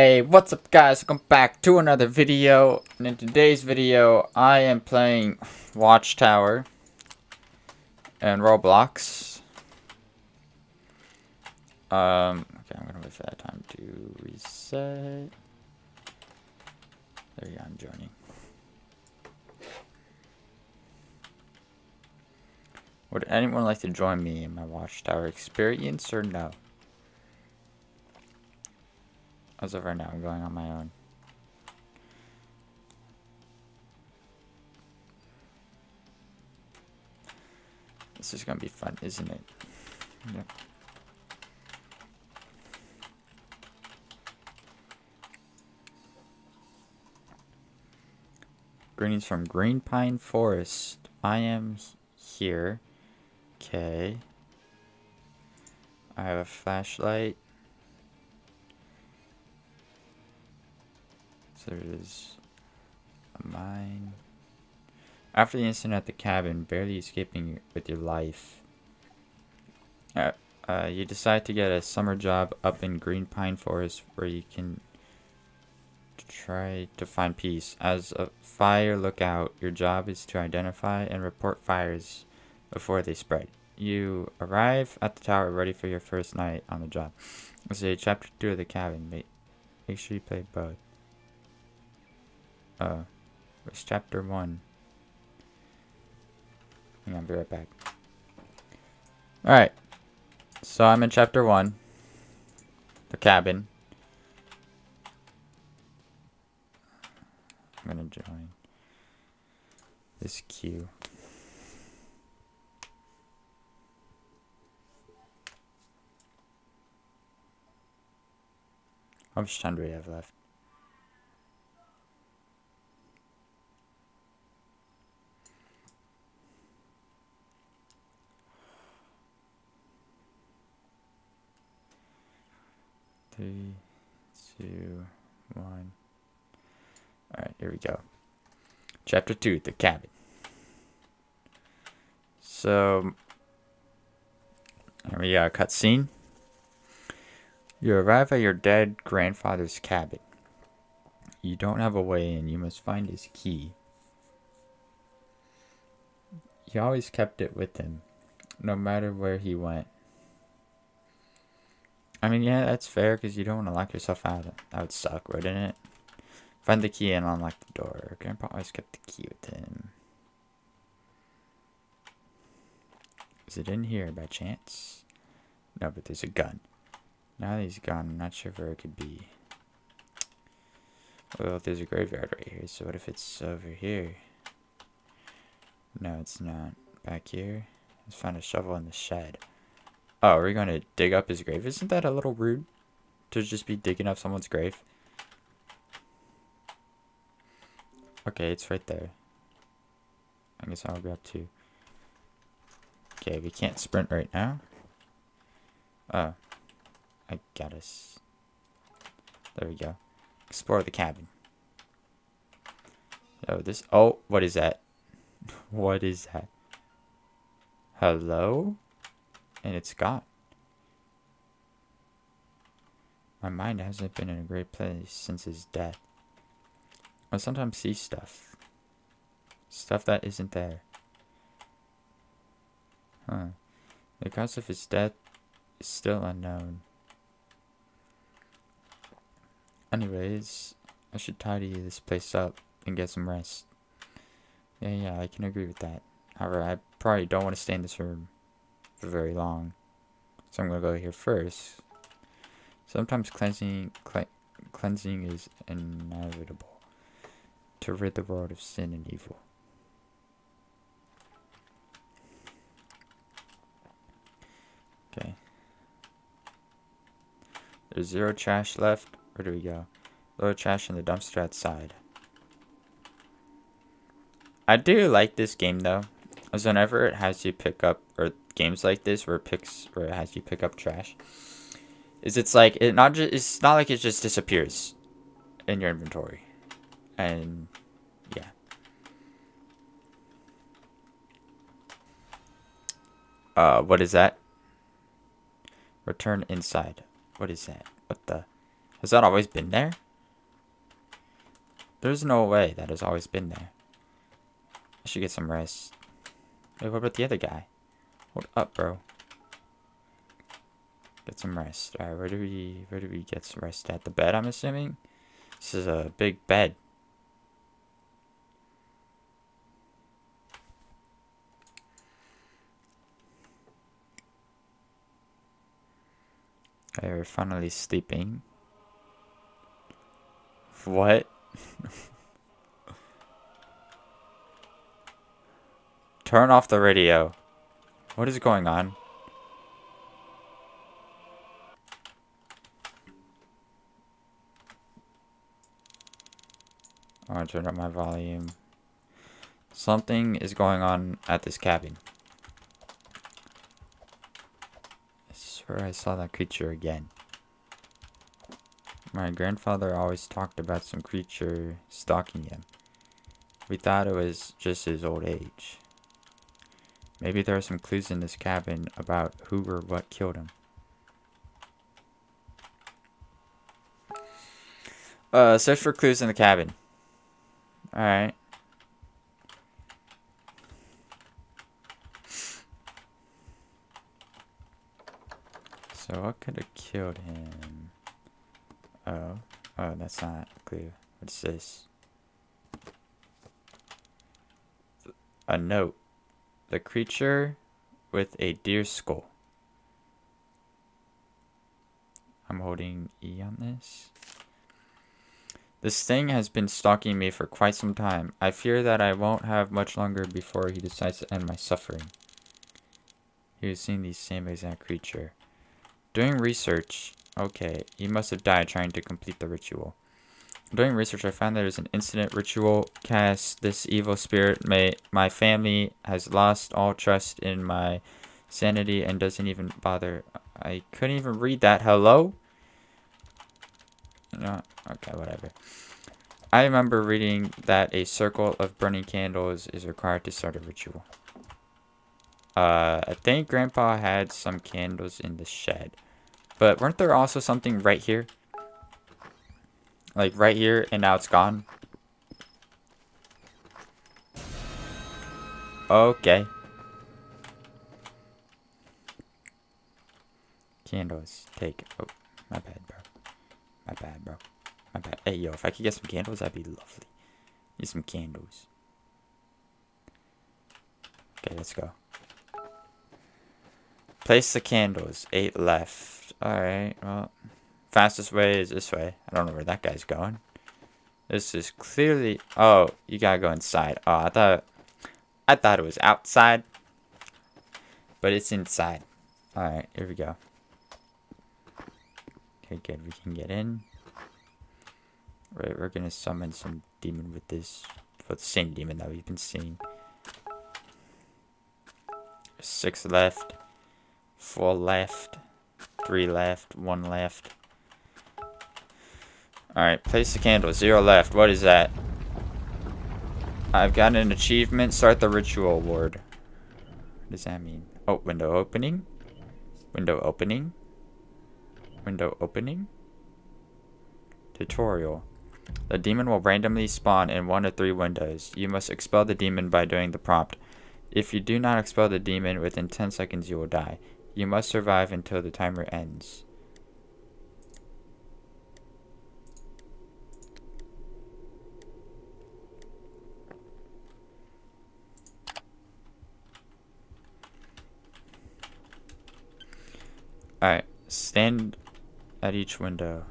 Hey, what's up guys? Welcome back to another video. And in today's video, I am playing Watchtower and Roblox. Um, okay, I'm gonna wait for that time to reset. There you go, I'm joining. Would anyone like to join me in my Watchtower experience or no? As of right now, I'm going on my own. This is gonna be fun, isn't it? Yep. Greetings from Green Pine Forest. I am here. Okay. I have a flashlight. So there's a mine. After the incident at the cabin, barely escaping with your life, uh, uh, you decide to get a summer job up in Green Pine Forest where you can try to find peace. As a fire lookout, your job is to identify and report fires before they spread. You arrive at the tower ready for your first night on the job. This is a chapter 2 of the cabin. Make, make sure you play both. Uh, where's chapter 1? Hang on, I'll be right back. Alright. So I'm in chapter 1. The cabin. I'm gonna join this queue. How much time do we have left? Three, two, one. Alright, here we go. Chapter 2, The Cabin. So, here we got a cutscene. You arrive at your dead grandfather's cabin. You don't have a way in, you must find his key. He always kept it with him, no matter where he went. I mean, yeah, that's fair because you don't want to lock yourself out. That would suck, wouldn't it? Find the key and unlock the door. Grandpa always kept the key with him. Is it in here by chance? No, but there's a gun. Now that he's gone, I'm not sure where it could be. Well, there's a graveyard right here, so what if it's over here? No, it's not. Back here? Let's find a shovel in the shed. Oh, are we going to dig up his grave? Isn't that a little rude? To just be digging up someone's grave? Okay, it's right there. I guess I'll grab two. Okay, we can't sprint right now. Oh. I got us. There we go. Explore the cabin. Oh, this. Oh, what is that? what is that? Hello? And it's gone. My mind hasn't been in a great place since his death. I sometimes see stuff. Stuff that isn't there. Huh. The cause of his death is still unknown. Anyways, I should tidy this place up and get some rest. Yeah, yeah, I can agree with that. However, I probably don't want to stay in this room for very long. So I'm going to go here first. Sometimes cleansing cleansing is inevitable to rid the world of sin and evil. Okay. There's zero trash left. Where do we go? Little trash in the dumpster outside. I do like this game though. As whenever it has you pick up or games like this where it picks where it has you pick up trash is it's like it not just it's not like it just disappears in your inventory and yeah uh what is that return inside what is that what the Has that always been there? There's no way that has always been there. I should get some rest. Wait, what about the other guy? Hold up, bro. Get some rest. Alright, where do we where do we get some rest at? The bed, I'm assuming? This is a big bed. Oh, okay, we're finally sleeping. What? Turn off the radio. What is going on? I want to turn up my volume. Something is going on at this cabin. I swear I saw that creature again. My grandfather always talked about some creature stalking him. We thought it was just his old age. Maybe there are some clues in this cabin about who or what killed him. Uh, search for clues in the cabin. Alright. So what could have killed him? Oh. Oh, that's not clear. What's this? A note. The creature with a deer skull. I'm holding E on this. This thing has been stalking me for quite some time. I fear that I won't have much longer before he decides to end my suffering. He was seeing the same exact creature. Doing research. Okay, he must have died trying to complete the ritual. Doing research, I found there's an incident ritual cast. This evil spirit may my family has lost all trust in my sanity and doesn't even bother. I couldn't even read that. Hello? No, okay, whatever. I remember reading that a circle of burning candles is required to start a ritual. Uh, I think Grandpa had some candles in the shed. But weren't there also something right here? Like right here and now it's gone? Okay. Candles. Take. Oh, my bad, bro. My bad, bro. My bad. Hey, yo, if I could get some candles, that'd be lovely. Need some candles. Okay, let's go. Place the candles. Eight left. Alright, well. Fastest way is this way. I don't know where that guy's going. This is clearly... Oh, you gotta go inside. Oh, I thought... I thought it was outside. But it's inside. Alright, here we go. Okay, good. We can get in. Right, we're gonna summon some demon with this. With the same demon that we've been seeing. Six left. Four left. Three left. One left. Alright, place the candle. Zero left. What is that? I've got an achievement. Start the ritual award. What does that mean? Oh, window opening. Window opening. Window opening. Tutorial. The demon will randomly spawn in one of three windows. You must expel the demon by doing the prompt. If you do not expel the demon within 10 seconds, you will die. You must survive until the timer ends. Alright, stand at each window.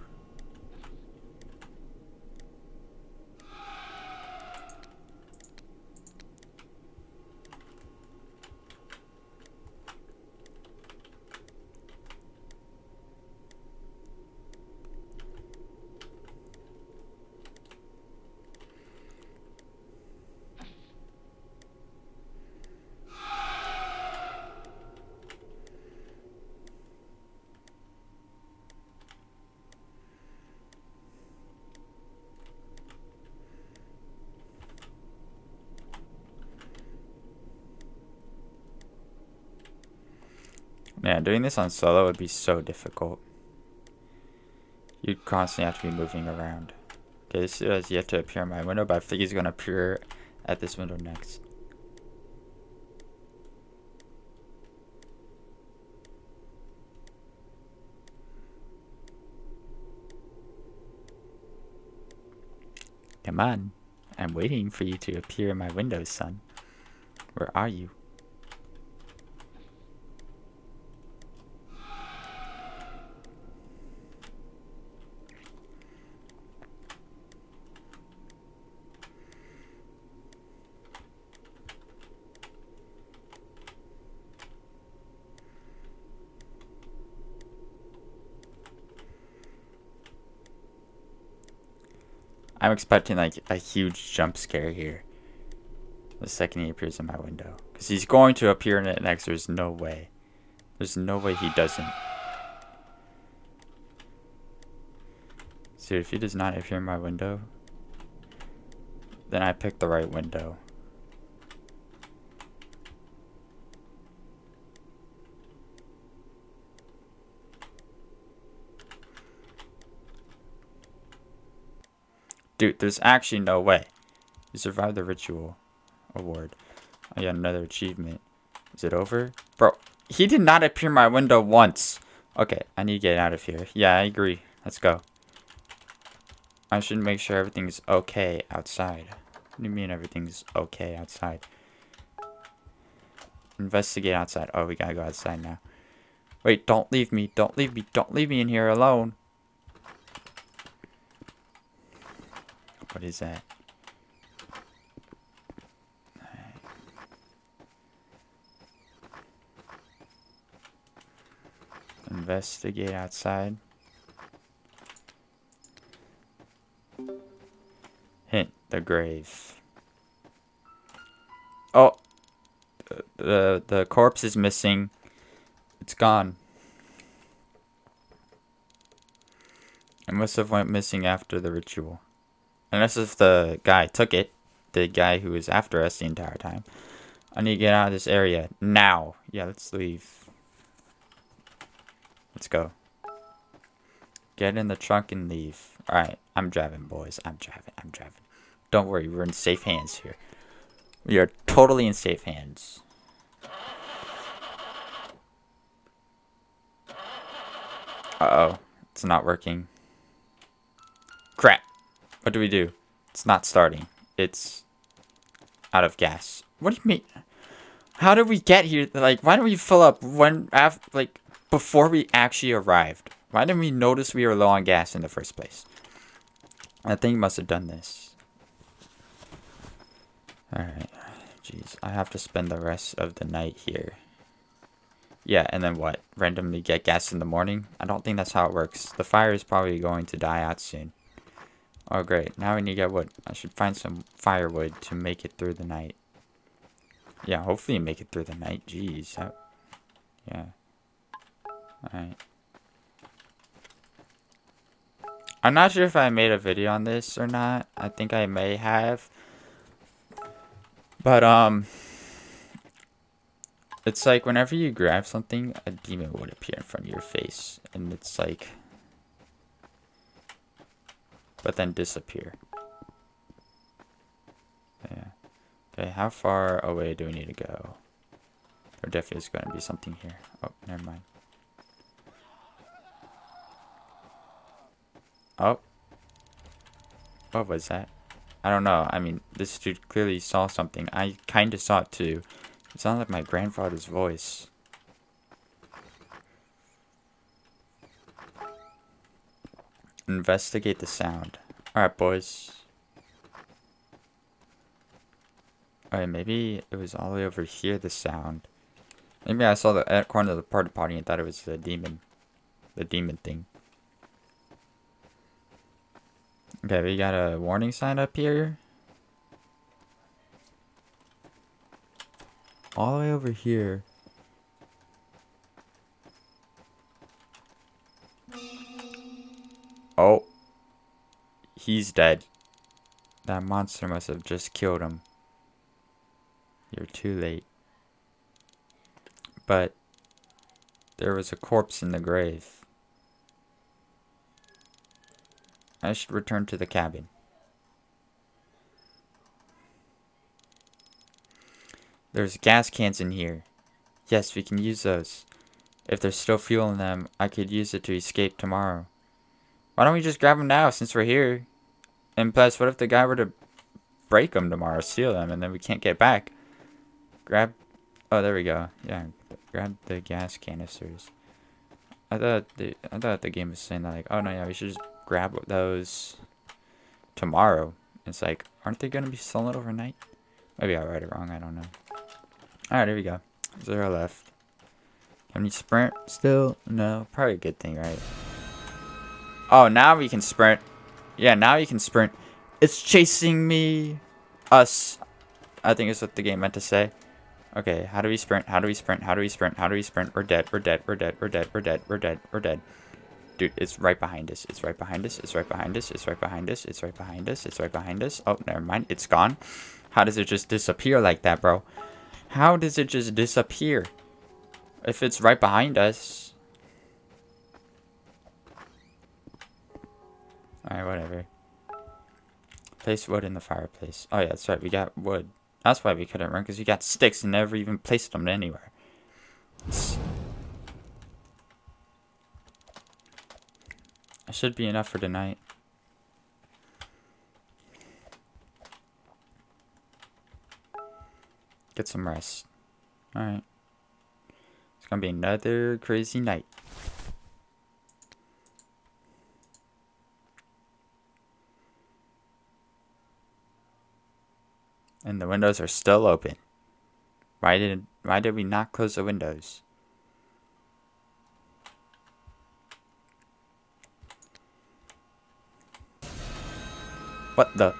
Yeah, doing this on solo would be so difficult. You'd constantly have to be moving around. Okay, this has yet to appear in my window, but I think he's gonna appear at this window next. Come on. I'm waiting for you to appear in my window, son. Where are you? I'm expecting like a huge jump scare here. The second he appears in my window. Because he's going to appear in it next. There's no way. There's no way he doesn't. So if he does not appear in my window, then I picked the right window. Dude, there's actually no way. You survived the ritual award. I got another achievement. Is it over? Bro, he did not appear my window once. Okay, I need to get out of here. Yeah, I agree. Let's go. I should make sure everything's okay outside. What do you mean everything's okay outside? Investigate outside. Oh, we gotta go outside now. Wait, don't leave me. Don't leave me. Don't leave me in here alone. What is that? Investigate outside. Hint, the grave. Oh! The, the corpse is missing. It's gone. It must have went missing after the ritual. Unless if the guy took it. The guy who was after us the entire time. I need to get out of this area. Now. Yeah, let's leave. Let's go. Get in the trunk and leave. Alright, I'm driving, boys. I'm driving. I'm driving. Don't worry, we're in safe hands here. We are totally in safe hands. Uh-oh. It's not working. Do we do? It's not starting. It's out of gas. What do you mean? How did we get here? Like, why didn't we fill up when, after, like, before we actually arrived? Why didn't we notice we were low on gas in the first place? I think must have done this. Alright. Jeez, I have to spend the rest of the night here. Yeah, and then what? Randomly get gas in the morning? I don't think that's how it works. The fire is probably going to die out soon. Oh, great. Now we need to get wood. I should find some firewood to make it through the night. Yeah, hopefully make it through the night. Jeez. How... Yeah. Alright. I'm not sure if I made a video on this or not. I think I may have. But, um... It's like whenever you grab something, a demon would appear in front of your face. And it's like but then disappear. Yeah. Okay, how far away do we need to go? There definitely is going to be something here. Oh, never mind. Oh. What was that? I don't know. I mean, this dude clearly saw something. I kind of saw it too. It sounded like my grandfather's voice. Investigate the sound. Alright, boys. Alright, maybe it was all the way over here, the sound. Maybe I saw the corner of the party party and thought it was the demon. The demon thing. Okay, we got a warning sign up here. All the way over here. Oh. He's dead. That monster must have just killed him. You're too late. But there was a corpse in the grave. I should return to the cabin. There's gas cans in here. Yes, we can use those. If there's still fuel in them, I could use it to escape tomorrow. Why don't we just grab them now since we're here? And plus, what if the guy were to break them tomorrow, steal them, and then we can't get back? Grab... Oh, there we go. Yeah, grab the gas canisters. I thought the I thought the game was saying that like, oh no, yeah, we should just grab those tomorrow. It's like, aren't they gonna be selling overnight? Maybe I read it wrong. I don't know. All right, here we go. Zero left. Can we sprint still? No, probably a good thing, right? Oh, now we can sprint. Yeah, now you can sprint. It's chasing me. Us. I think is what the game meant to say. Okay, how do we sprint? How do we sprint? How do we sprint? How do we sprint? We're dead. We're dead. We're dead. We're dead. We're dead. We're dead. We're dead. Dude, it's right behind us. It's right behind us. It's right behind us. It's right behind us. It's right behind us. It's right behind us. Oh, never mind. It's gone. How does it just disappear like that, bro? How does it just disappear? If it's right behind us. Alright, whatever. Place wood in the fireplace. Oh yeah, that's right. We got wood. That's why we couldn't run, because we got sticks and never even placed them anywhere. That should be enough for tonight. Get some rest. Alright. It's gonna be another crazy night. And the windows are still open. Why did why did we not close the windows? What the?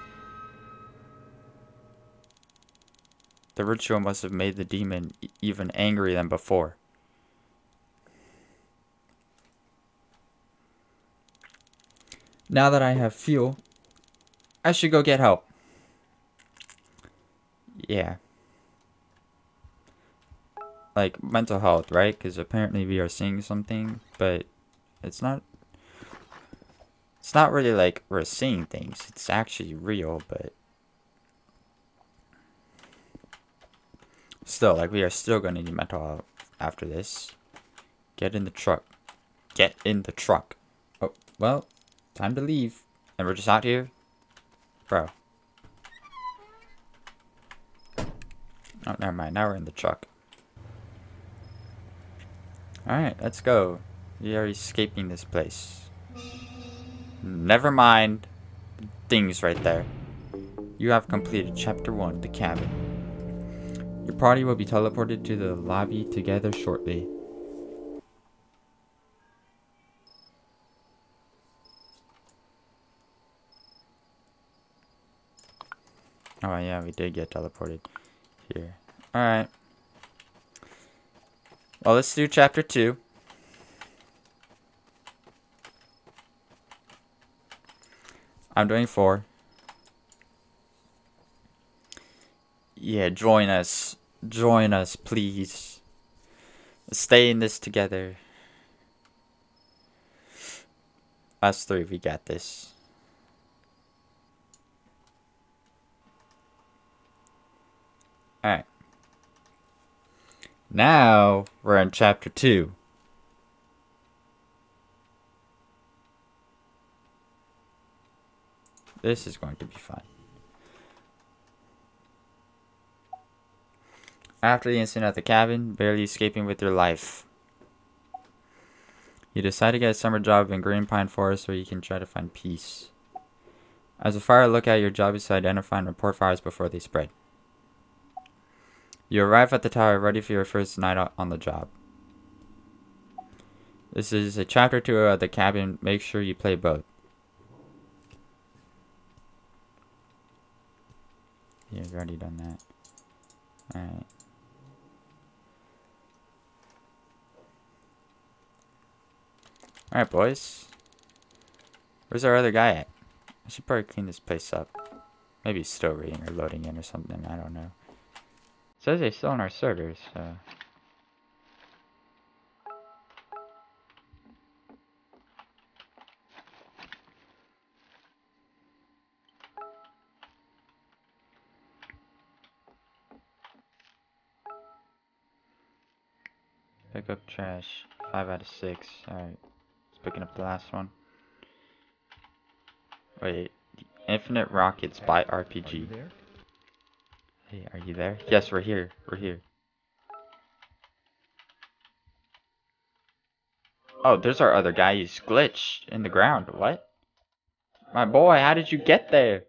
The ritual must have made the demon even angrier than before. Now that I have fuel, I should go get help. Yeah. Like, mental health, right? Because apparently we are seeing something, but it's not... It's not really like we're seeing things. It's actually real, but... Still, like, we are still to need mental health after this. Get in the truck. Get in the truck. Oh, well, time to leave. And we're just out here? Bro. Oh, never mind. Now we're in the truck. Alright, let's go. We are escaping this place. Never mind. Things right there. You have completed chapter 1, the cabin. Your party will be teleported to the lobby together shortly. Oh yeah, we did get teleported here. Alright. Well, let's do chapter 2. I'm doing 4. Yeah, join us. Join us, please. stay in this together. Us three, we got this. Alright. Now, we're in chapter 2. This is going to be fun. After the incident at the cabin, barely escaping with your life. You decide to get a summer job in Green Pine Forest where you can try to find peace. As a fire lookout, your job is to identify and report fires before they spread. You arrive at the tower ready for your first night on the job. This is a chapter 2 of the cabin. Make sure you play both. Yeah, you've already done that. Alright. Alright, boys. Where's our other guy at? I should probably clean this place up. Maybe he's still reading or loading in or something. I don't know says they're still on our servers, so... Pick up trash. Five out of six. Alright. It's picking up the last one. Wait. Infinite Rockets by RPG. Hey, are you there? Yes, we're here. We're here. Oh, there's our other guy. He's glitched in the ground. What? My boy, how did you get there?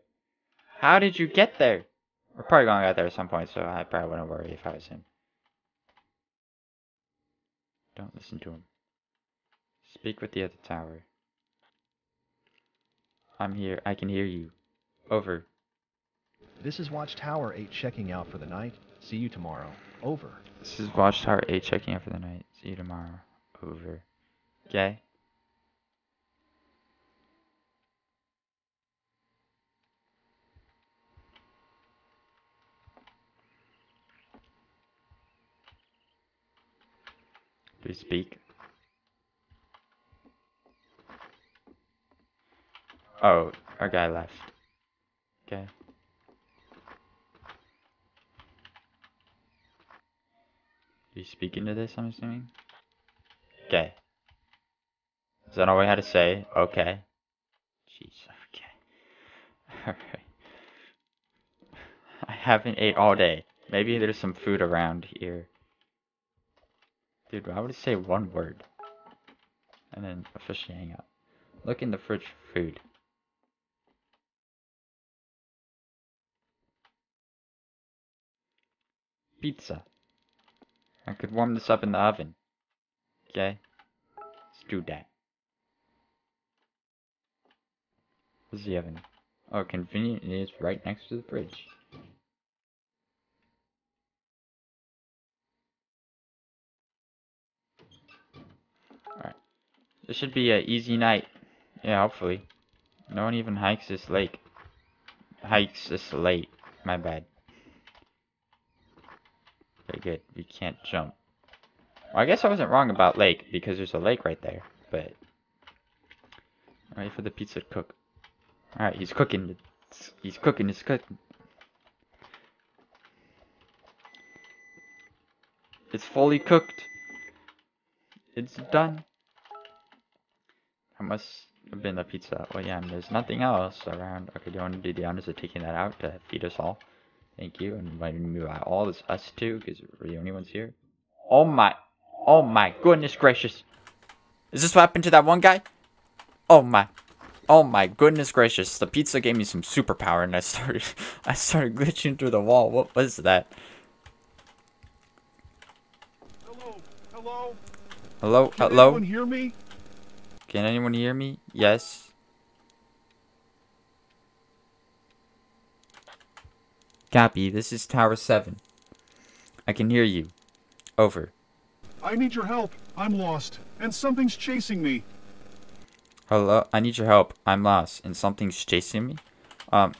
How did you get there? We're probably gonna get there at some point, so I probably wouldn't worry if I was him. Don't listen to him. Speak with the other tower. I'm here. I can hear you. Over. This is Watchtower 8 checking out for the night. See you tomorrow. Over. This is Watchtower 8 checking out for the night. See you tomorrow. Over. Okay? Do we speak? Oh, our guy left. Okay. You speak into this, I'm assuming? Okay. Is that all we had to say? Okay. Jeez, okay. Alright. I haven't ate all day. Maybe there's some food around here. Dude, I would say one word. And then officially hang up. Look in the fridge for food. Pizza. I could warm this up in the oven. Okay? Let's do that. Where's the oven? Oh, convenient it is right next to the fridge. Alright. This should be an easy night. Yeah, hopefully. No one even hikes this lake. Hikes this late. My bad. Okay, good. We can't jump. Well, I guess I wasn't wrong about lake, because there's a lake right there, but... Ready for the pizza to cook. Alright, he's cooking. He's cooking, he's cooking. It's fully cooked. It's done. That must have been the pizza. Oh yeah, and there's nothing else around. Okay, do you want to do the honors of taking that out to feed us all? Thank you, and inviting me by all this us too, because we're the only ones here. Oh my, oh my goodness gracious. Is this what happened to that one guy? Oh my, oh my goodness gracious. The pizza gave me some superpower and I started, I started glitching through the wall. What was that? Hello, hello. Hello, Can hello? anyone hear me? Can anyone hear me? Yes. Copy, this is Tower 7. I can hear you. Over. I need your help. I'm lost, and something's chasing me. Hello, I need your help. I'm lost, and something's chasing me. Um.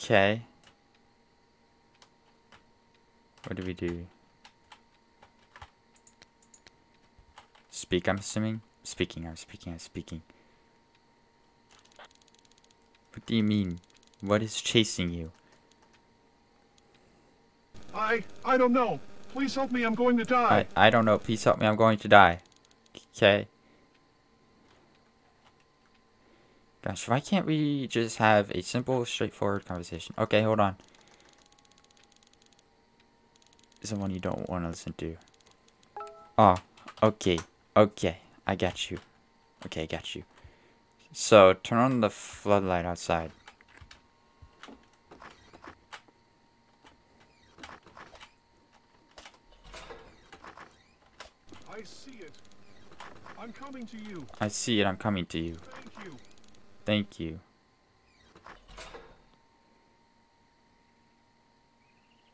Okay. What do we do? Speak, I'm assuming? Speaking, I'm speaking, I'm speaking. What do you mean? What is chasing you? I I don't know. Please help me. I'm going to die. I, I don't know. Please help me. I'm going to die. Okay. Gosh, why can't we just have a simple, straightforward conversation? Okay, hold on. Someone you don't want to listen to. Oh, okay. Okay, I got you. Okay, I got you. So, turn on the floodlight outside. I see it. I'm coming to you. I see it. I'm coming to you. Thank you. Thank you.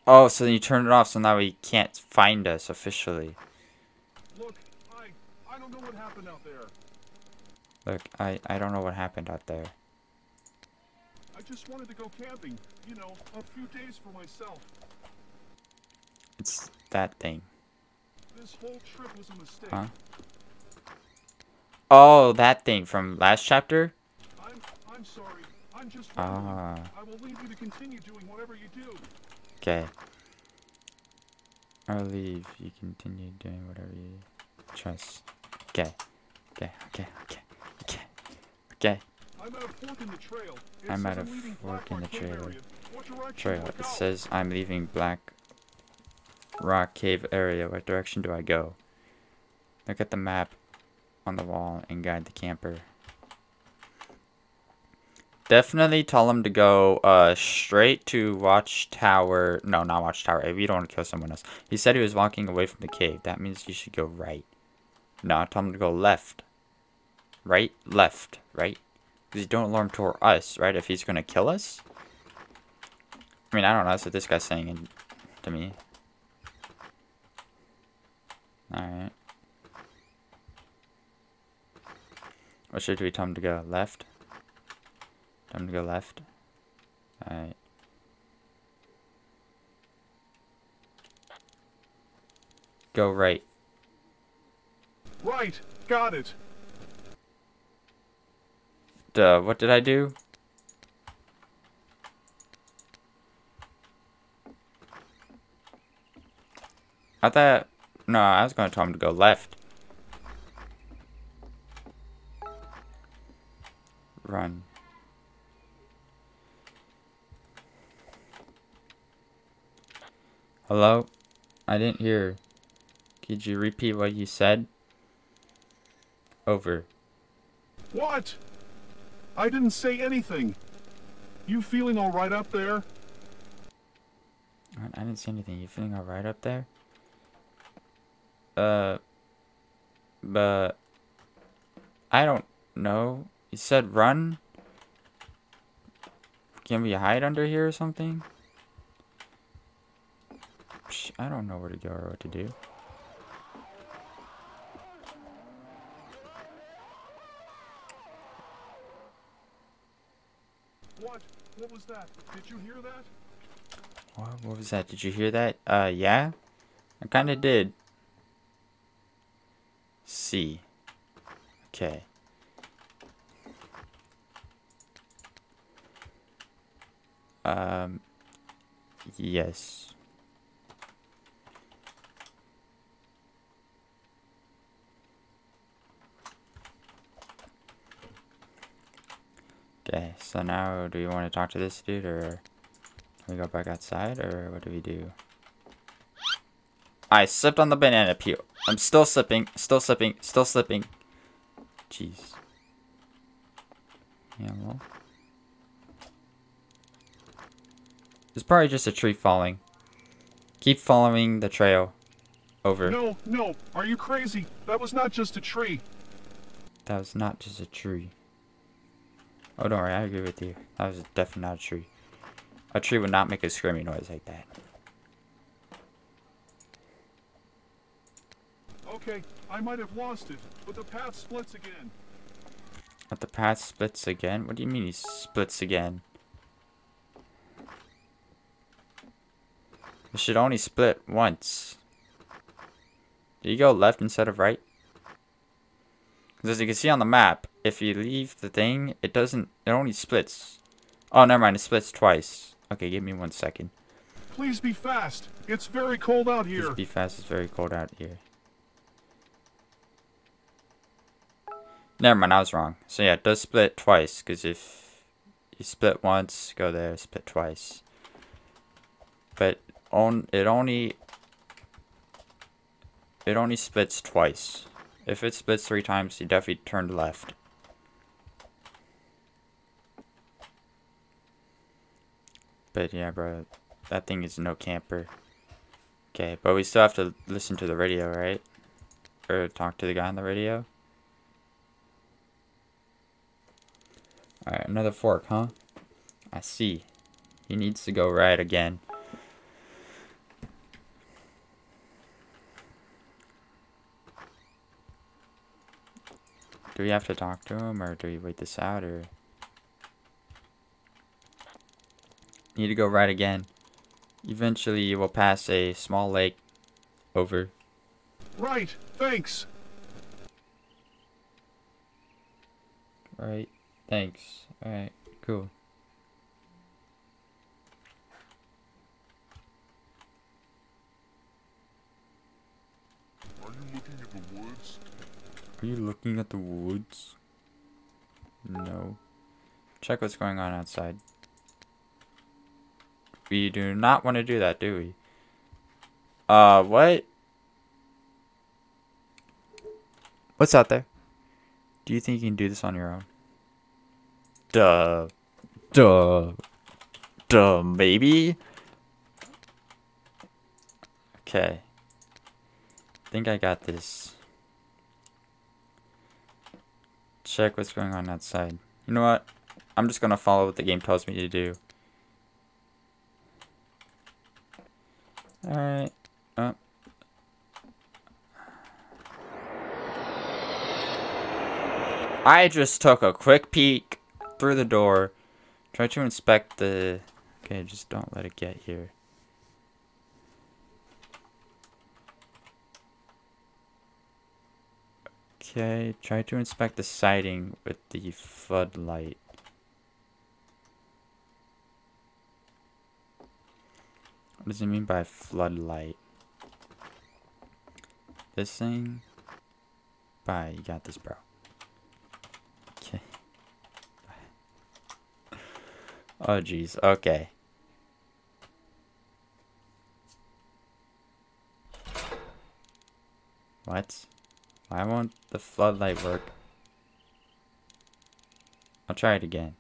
Oh, so then you turn it off so now he can't find us officially. Look, I I don't know what happened out there. Look, I, I don't know what happened out there. I just wanted to go camping. You know, a few days for myself. It's that thing. This whole trip was a mistake. Huh? Oh, that thing from last chapter? I'm I'm sorry. I'm just. Ah, I will leave you to continue doing whatever you do. okay. I'll leave. You continue doing whatever you trust. Okay. Okay, okay, okay, okay. Okay. I'm at a fork in the trail. It I'm at a fork in the trail. Trail. It says I'm leaving Black Rock Cave area. What direction do I go? Look at the map on the wall and guide the camper. Definitely tell him to go uh straight to Watchtower. No, not Watchtower. A. We don't want to kill someone else. He said he was walking away from the cave. That means you should go right. No, tell him to go left. Right, left, right. Because you don't alarm toward us, right? If he's gonna kill us. I mean, I don't know. That's what this guy's saying to me. Alright. What should we tell him to go? Left? Tell him to go left? Alright. Go right. Right. Got it. Duh, what did I do? I thought... No, I was going to tell him to go left. Run. Hello? I didn't hear. Could you repeat what you said? Over. What? I didn't say anything. You feeling all right up there? I didn't see anything. You feeling alright up there? Uh, but I don't know. You said run. Can we hide under here or something? I don't know where to go or what to do. What? What was that? Did you hear that? What, what was that? Did you hear that? Uh, yeah? I kinda did. C. Okay. Um, yes. Okay, so now do we want to talk to this dude or we go back outside or what do we do? I slipped on the banana peel. I'm still slipping, still slipping, still slipping. Jeez. Yeah, well. It's probably just a tree falling. Keep following the trail. Over. No, no. Are you crazy? That was not just a tree. That was not just a tree. Oh, don't worry, I agree with you. That was definitely not a tree. A tree would not make a screaming noise like that. Okay, I might have lost it, but the path splits again. But the path splits again? What do you mean he splits again? It should only split once. Do you go left instead of right? Because as you can see on the map, if you leave the thing, it doesn't, it only splits. Oh, never mind, it splits twice. Okay, give me one second. Please be fast. It's very cold out here. Just be fast, it's very cold out here. Never mind, I was wrong. So yeah, it does split twice, because if you split once, go there, split twice. But on it only it only splits twice. If it splits three times, you definitely turn left. But yeah, bro, that thing is no camper. Okay, but we still have to listen to the radio, right? Or talk to the guy on the radio. Alright, another fork, huh? I see. He needs to go right again. Do we have to talk to him, or do we wait this out, or... Need to go right again. Eventually, you will pass a small lake. Over. Right, thanks. Right. Thanks. Alright, cool. Are you looking at the woods? Are you looking at the woods? No. Check what's going on outside. We do not want to do that, do we? Uh, what? What's out there? Do you think you can do this on your own? Duh. Duh. Duh, maybe? Okay. think I got this. Check what's going on outside. You know what? I'm just gonna follow what the game tells me to do. Alright. Oh. I just took a quick peek through the door. Try to inspect the... Okay, just don't let it get here. Okay, try to inspect the siding with the floodlight. What does it mean by floodlight? This thing? Bye, you got this, bro. Okay. Oh, jeez. Okay. What? Why won't the floodlight work? I'll try it again.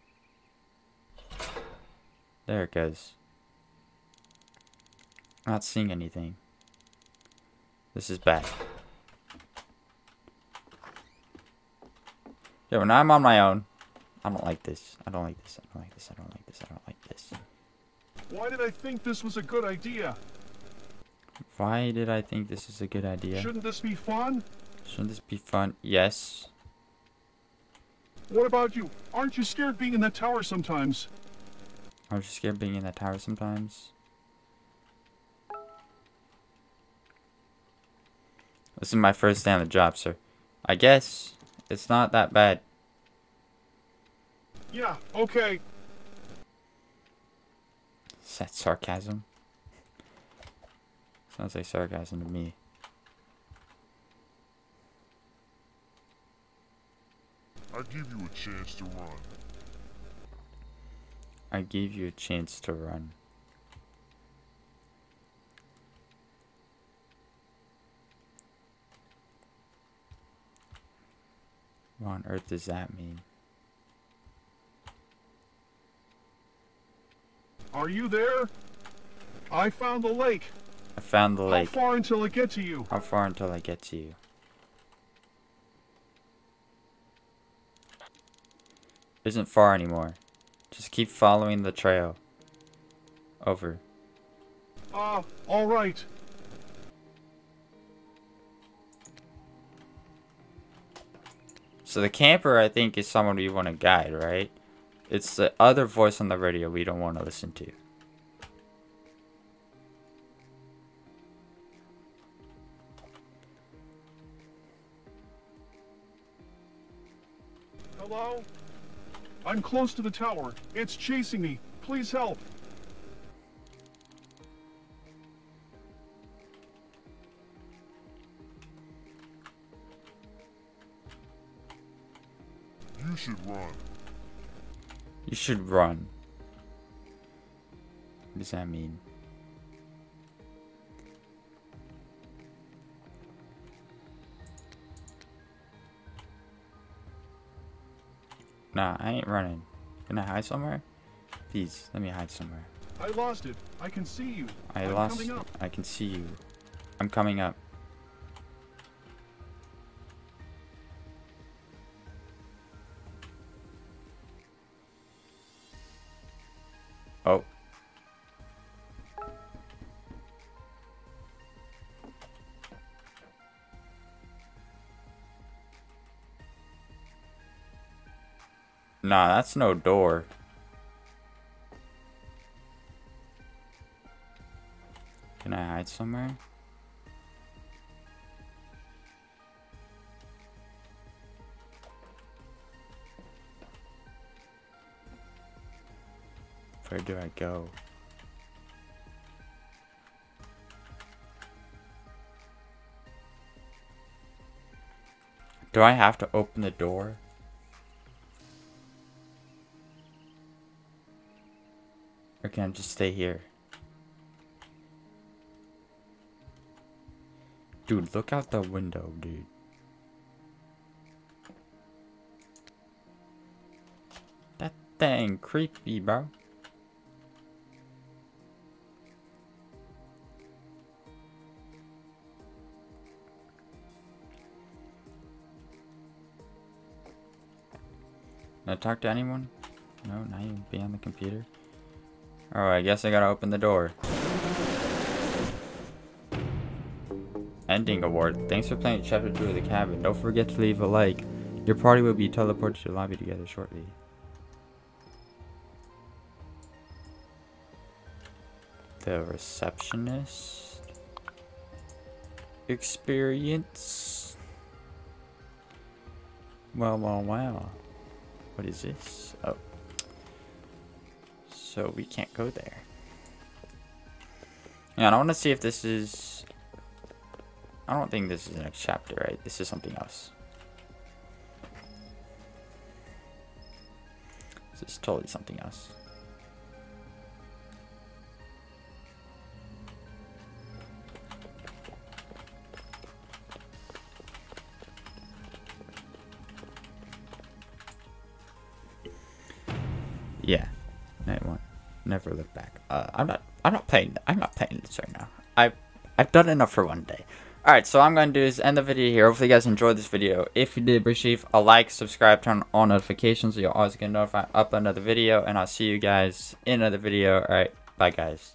There it goes. Not seeing anything. This is bad. Yeah, when I'm on my own, I don't like this. I don't like this. I don't like this. I don't like this. I don't like this. Why did I think this was a good idea? Why did I think this is a good idea? Shouldn't this be fun? Shouldn't this be fun? Yes. What about you? Aren't you scared being in that tower sometimes? Aren't you scared being in that tower sometimes? This is my first day on the job, sir. I guess it's not that bad. Yeah, okay. Is that sarcasm? Sounds like sarcasm to me. I give you a chance to run. I gave you a chance to run. What on earth does that mean? Are you there? I found the lake. I found the lake. How far until I get to you? How far until I get to you? Isn't far anymore. Just keep following the trail. Over. Ah, uh, alright. So the camper, I think, is someone we want to guide, right? It's the other voice on the radio we don't want to listen to. Hello? I'm close to the tower. It's chasing me. Please help. You should run. You should run. What does that mean? Nah, I ain't running. Can I hide somewhere? Please, let me hide somewhere. I lost it. I can see you. I I'm lost it. I can see you. I'm coming up. Nah, that's no door. Can I hide somewhere? Where do I go? Do I have to open the door? Or can I just stay here? Dude, look out the window, dude. That thing creepy, bro. Can I talk to anyone? No, not even be on the computer. Oh, I guess I gotta open the door. Ending award. Thanks for playing chapter 2 of the cabin. Don't forget to leave a like. Your party will be teleported to the lobby together shortly. The receptionist experience. Well, well, well. What is this? Oh. So we can't go there. Yeah, I want to see if this is... I don't think this is the next chapter, right? This is something else. This is totally something else. Never look back. Uh, I'm not. I'm not playing. I'm not playing this right now. I've I've done enough for one day. All right, so I'm gonna do is end the video here. Hopefully, you guys enjoyed this video. If you did, receive a like, subscribe, turn on notifications so you'll always get notified up another video. And I'll see you guys in another video. All right, bye guys.